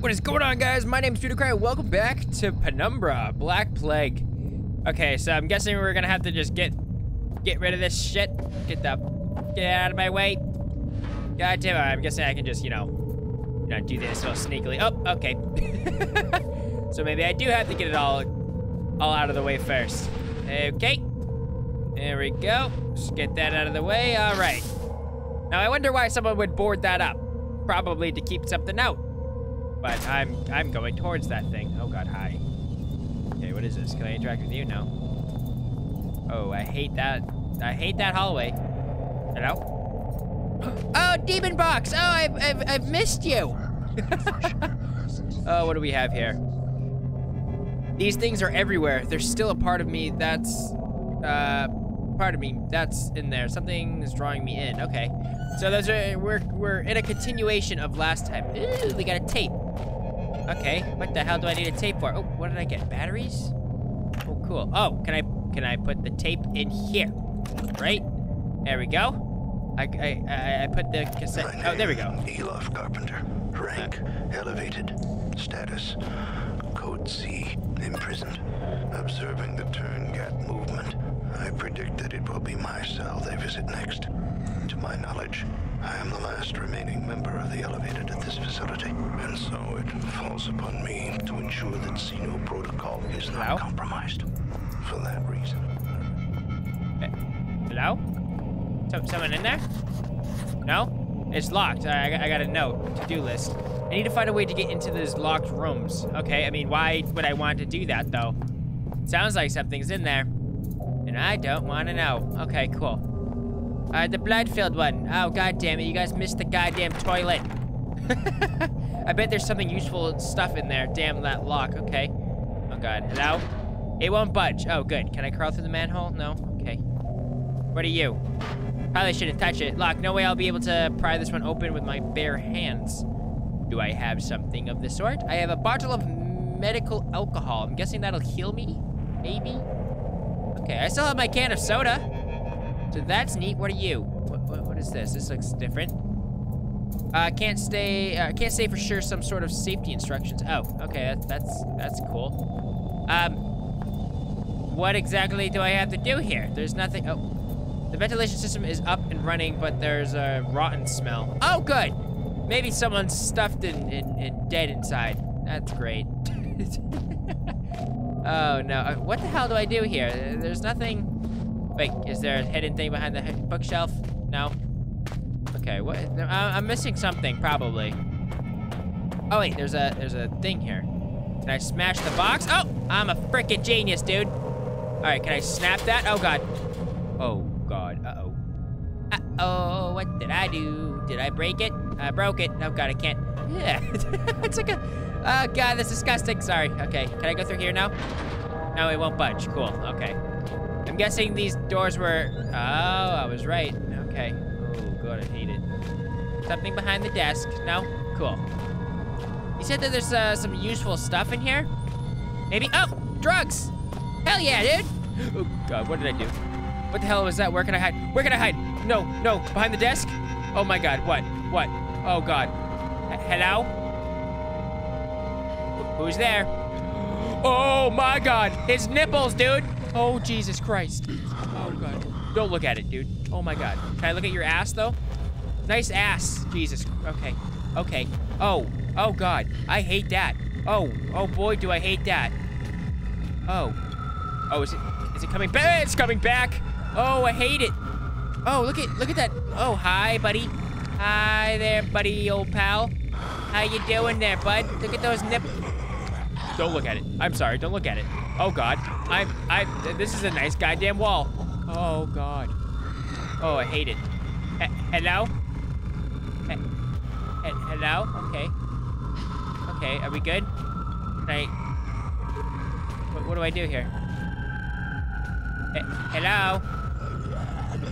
What is going on, guys? My name is Cry. Welcome back to Penumbra, Black Plague. Okay, so I'm guessing we're gonna have to just get get rid of this shit. Get the get out of my way. God damn it! I'm guessing I can just you know, you know, do this all sneakily. Oh, okay. so maybe I do have to get it all all out of the way first. Okay. There we go. Just get that out of the way. All right. Now I wonder why someone would board that up. Probably to keep something out. But I'm I'm going towards that thing. Oh god, hi. Okay, what is this? Can I interact with you? No. Oh, I hate that. I hate that hallway. Hello? Oh, demon box! Oh, I've, I've, I've missed you! oh, what do we have here? These things are everywhere. There's still a part of me that's, uh, part of me that's in there. Something is drawing me in. Okay. So those are, we're, we're in a continuation of last time. Ooh, we got a tape. Okay, what the hell do I need a tape for? Oh, what did I get? Batteries? Oh, cool. Oh, can I can I put the tape in here? Right? There we go. I, I, I put the cassette. oh, there we go. Elof Carpenter. Rank, elevated. Status, Code C, imprisoned. Observing the Tuurngait movement, I predict that it will be my cell they visit next. To my knowledge, I am the last remaining member of the Elevated at this facility, and so it falls upon me to ensure that Xeno protocol is not Hello? compromised. For that reason. Hello? So, someone in there? No? It's locked. I, I, got a note. To-do list. I need to find a way to get into those locked rooms. Okay, I mean, why would I want to do that, though? Sounds like something's in there. I don't want to know. Okay, cool. Alright, the blood-filled one. Oh, god damn it. You guys missed the goddamn toilet. I bet there's something useful stuff in there. Damn that lock. Okay. Oh, god. Hello? It won't budge. Oh, good. Can I crawl through the manhole? No? Okay. What are you? Probably shouldn't touch it. Lock, no way I'll be able to pry this one open with my bare hands. Do I have something of the sort? I have a bottle of medical alcohol. I'm guessing that'll heal me? Maybe? Okay, I still have my can of soda. So that's neat. What are you? What, what, what is this? This looks different. Uh, can't stay, uh, can't say for sure some sort of safety instructions. Oh, okay, that, that's, that's cool. Um, what exactly do I have to do here? There's nothing, oh. The ventilation system is up and running, but there's a rotten smell. Oh, good. Maybe someone's stuffed and, and, and dead inside. That's great. oh, no. Uh, What the hell do I do here? There's nothing... Wait, is there a hidden thing behind the bookshelf? No? Okay, what? I'm missing something, probably. Oh, wait, there's a, there's a thing here. Can I smash the box? Oh, I'm a freaking genius, dude. All right, can I snap that? Oh, God. Oh, God. Uh-oh. Uh-oh, what did I do? Did I break it? I broke it. Oh, God, I can't. Yeah, it's like a... Oh, God, that's disgusting. Sorry. Okay, can I go through here now? No, it won't budge. Cool, okay. I'm guessing these doors were... Oh, I was right. Okay. Oh, God, I hate it. Something behind the desk. No? Cool. You said that there's uh, some useful stuff in here? Maybe... Oh, drugs! Hell yeah, dude! Oh, God, what did I do? What the hell was that? Where can I hide? Where can I hide? No, no, behind the desk? Oh my God, what? What? Oh God. H- hello? Wh- Who's there? Oh my God, his nipples, dude! Oh, Jesus Christ. Oh God. Don't look at it, dude. Oh my God. Can I look at your ass, though? Nice ass. Jesus. Okay. Okay. Oh. Oh God. I hate that. Oh. Oh boy, do I hate that. Oh. Oh, is it is it coming back? It's coming back. Oh, I hate it. Oh, look at look at that. Oh, hi, buddy. Hi there, buddy, old pal. How you doing there, bud? Look at those nip. Don't look at it. I'm sorry. Don't look at it. Oh God. I'm I. This is a nice goddamn wall. Oh God. Oh, I hate it. He- hello. He- he- hello. Okay. Okay. Are we good? Can I? What, what do I do here? He- hello?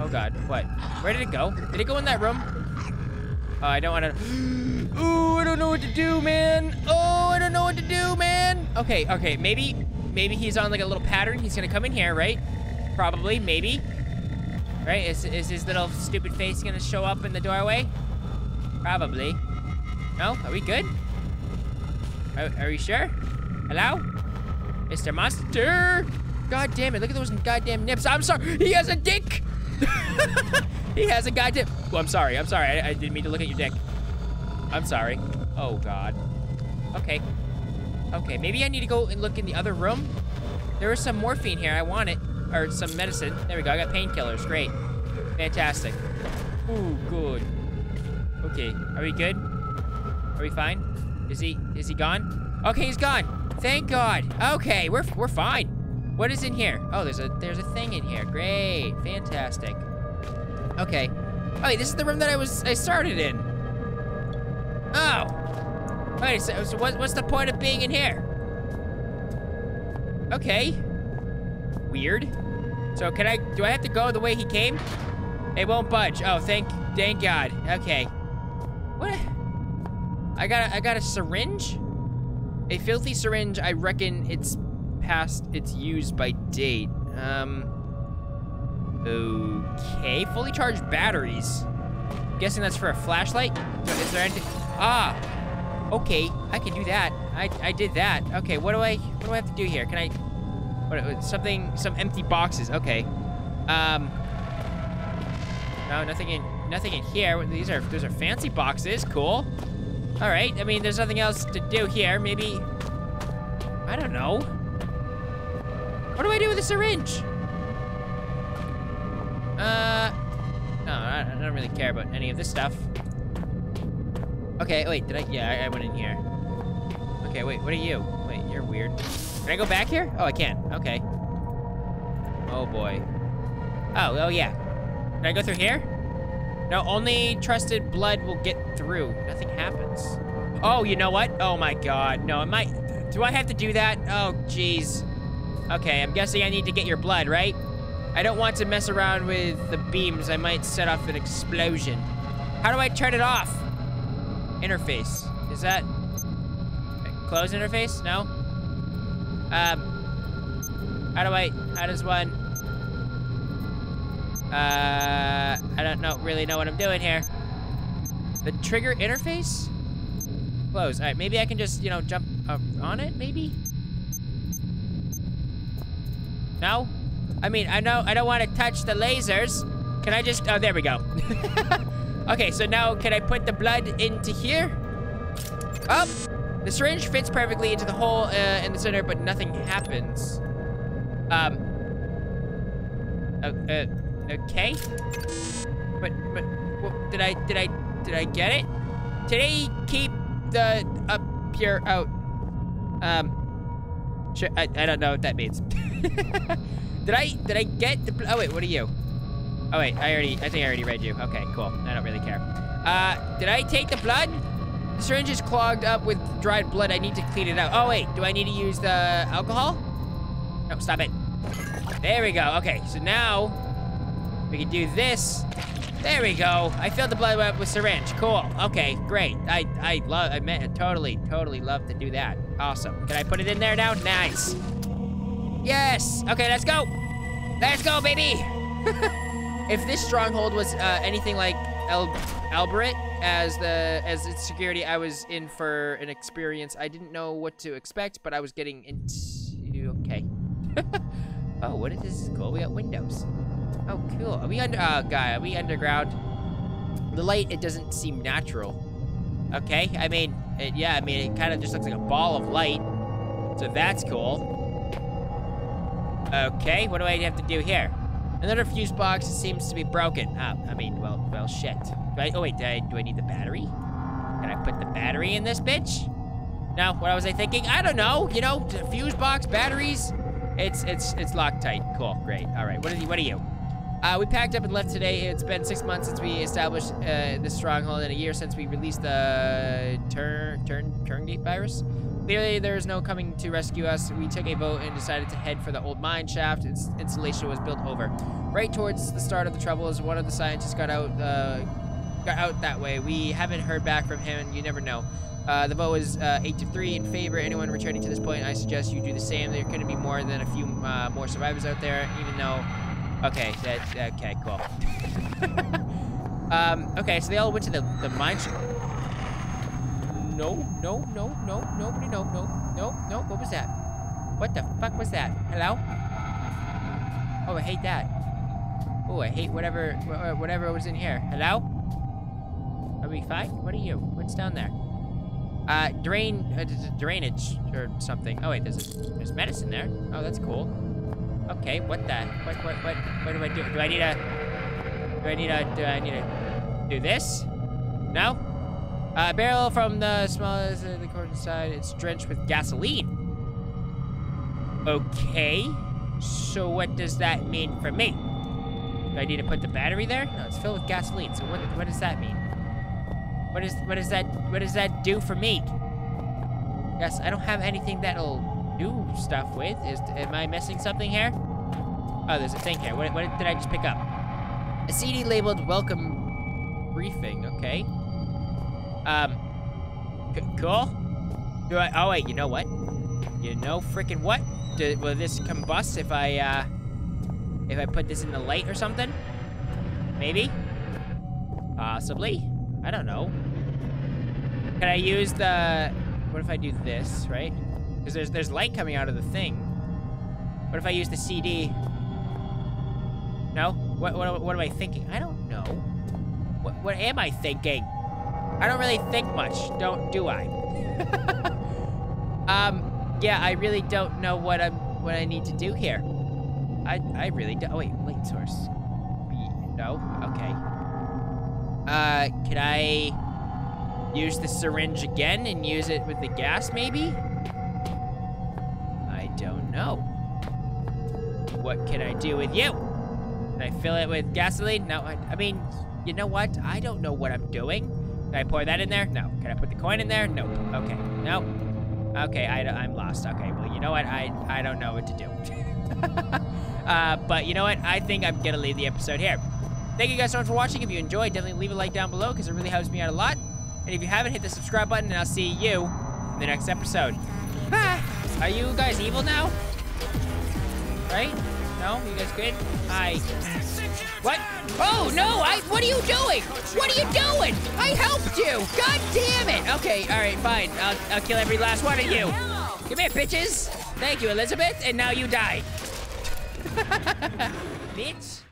Oh god, what? Where did it go? Did it go in that room? Oh, I don't want to... Ooh, I don't know what to do, man. Okay, okay, maybe, maybe he's on like a little pattern. He's gonna come in here, right? Probably, maybe. Right, is, is his little stupid face gonna show up in the doorway? Probably. No, are we good? Are, are you sure? Hello? Mr. Monster? God damn it, look at those goddamn nips. I'm sorry, he has a dick! he has a goddamn, well, I'm sorry, I'm sorry. I, I didn't mean to look at your dick. I'm sorry. Oh, God. Okay. Okay, maybe I need to go and look in the other room. There is some morphine here, I want it. Or some medicine. There we go, I got painkillers, great. Fantastic. Ooh, good. Okay, are we good? Are we fine? Is he, is he gone? Okay, he's gone. Thank God. Okay, we're, we're fine. What is in here? Oh, there's a, there's a thing in here. Great, fantastic. Okay. Oh, wait, this is the room that I was, I started in. Oh. Wait, so, so what, what's the point of being in here? Okay. Weird. So can I, do I have to go the way he came? It won't budge. Oh, thank, thank God. Okay. What? I got a, I got a syringe? A filthy syringe, I reckon it's past its use by date. Um, okay. Fully charged batteries. Guessing that's for a flashlight? Is there anything? Ah, okay. I can do that. I, I did that. Okay, what do I, what do I have to do here? Can I, what, something, some empty boxes. Okay. Um, no, nothing in, nothing in here. These are, those are fancy boxes. Cool. All right. I mean, there's nothing else to do here. Maybe, I don't know. What do I do with a syringe? Uh, no, I, I, don't really care about any of this stuff. Okay, wait, did I? Yeah, I, I, went in here. Okay, wait, what are you? Wait, you're weird. Can I go back here? Oh, I can. Okay. Oh, boy. Oh, oh, yeah. Can I go through here? No, only trusted blood will get through. Nothing happens. Oh, you know what? Oh, my God. No, it might... Do I have to do that? Oh, jeez. Okay, I'm guessing I need to get your blood, right? I don't want to mess around with the beams. I might set off an explosion. How do I turn it off? Interface. Is that... Close interface? No? Um... How do I... How does one... Uh... I don't know, really know what I'm doing here. The trigger interface? Close. Alright, maybe I can just, you know, jump up on it, maybe? No? I mean, I know I don't want to touch the lasers. Can I just, oh, there we go. okay, so now can I put the blood into here? Oh, the syringe fits perfectly into the hole uh, in the center, but nothing happens. Um, uh, uh, okay. But, but, well, did I, did I, did I get it? Today, keep the up here out. Um, sure, I, I don't know what that means. did I did I get the? Oh wait, what are you? Oh wait, I already I think I already read you. Okay, cool. I don't really care. Uh, did I take the blood? The syringe is clogged up with dried blood. I need to clean it out. Oh wait, do I need to use the alcohol? No, stop it. There we go. Okay, so now we can do this. There we go. I filled the blood up with syringe. Cool. Okay, great. I I love. I meant totally, totally love to do that. Awesome. Can I put it in there now? Nice. Yes! Okay, let's go! Let's go, baby! if this stronghold was uh, anything like El Albert as the as its security, I was in for an experience. I didn't know what to expect, but I was getting into... Okay. oh, what is this? Cool, we got windows. Oh, cool. Are we under... Oh, God, are we underground? The light, it doesn't seem natural. Okay, I mean, it, yeah, I mean, it kind of just looks like a ball of light. So that's cool. Okay, what do I have to do here? Another fuse box seems to be broken. Ah, I mean, well, well, shit. Do I, oh, wait, do I, do I need the battery? Can I put the battery in this bitch? No, what was I thinking? I don't know. You know, fuse box, batteries. It's it's it's Loctite. Cool, great. All right, what are you? What are you? Uh, we packed up and left today. It's been six months since we established uh, this stronghold, and a year since we released the turn turn Tuurngait virus. Clearly, there is no coming to rescue us. We took a vote and decided to head for the old mine shaft its installation was built over. Right towards the start of the troubles, one of the scientists got out uh, got out that way. We haven't heard back from him, and you never know. Uh, the vote was uh, 8 to 3 in favor. Anyone returning to this point, I suggest you do the same. There couldn't be more than a few uh, more survivors out there, even though... Okay, okay, cool. um, okay, so they all went to the, the mine no, no, no, no, nobody, no, no, no, no. What was that? What the fuck was that? Hello? Oh, I hate that. Oh, I hate whatever, whatever was in here. Hello? Are we fine? What are you? What's down there? Uh, drain, uh, drainage or something. Oh wait, there's there's medicine there. Oh, that's cool. Okay, what the? What what what? What do I do? Do I need a? Do I need a? Do I need to do this? No. Uh, barrel from the smallest uh, the corner side. It's drenched with gasoline. Okay. So what does that mean for me? Do I need to put the battery there? No, it's filled with gasoline. So what what does that mean? What is what does that what does that do for me? Yes, I don't have anything that'll do stuff with. Is am I missing something here? Oh, there's a thing here. What, what did I just pick up? A CD labeled "Welcome Briefing." Okay. Um. cool. Do I? Oh wait, you know what? You know freaking what? Do, will this combust if I uh if I put this in the light or something? Maybe. Possibly. I don't know. Can I use the... What if I do this, right? Because there's, there's light coming out of the thing. What if I use the CD? No? What, what, what am I thinking? I don't know. What, what am I thinking? I don't really think much, don't do I? um, yeah, I really don't know what I'm what I need to do here. I I really don't. Oh wait, light source. No. Okay. Uh, can I use the syringe again and use it with the gas, maybe? I. What can I do with you? Can I fill it with gasoline? No, I, I mean, you know what? I don't know what I'm doing. Can I pour that in there? No. Can I put the coin in there? No. Okay. No. Okay, I, am lost. Okay, well, you know what? I, I don't know what to do. uh, but you know what? I think I'm gonna leave the episode here. Thank you guys so much for watching. If you enjoyed, definitely leave a like down below because it really helps me out a lot. And if you haven't, hit the subscribe button, and I'll see you in the next episode. Ah, are you guys evil now? Right? No? You guys good? Hi. What? Oh, no! I. What are you doing? What are you doing? I helped you! God damn it! Okay, alright, fine. I'll, I'll kill every last one of you. Come here, bitches. Thank you, Elizabeth, and now you die. Bitch.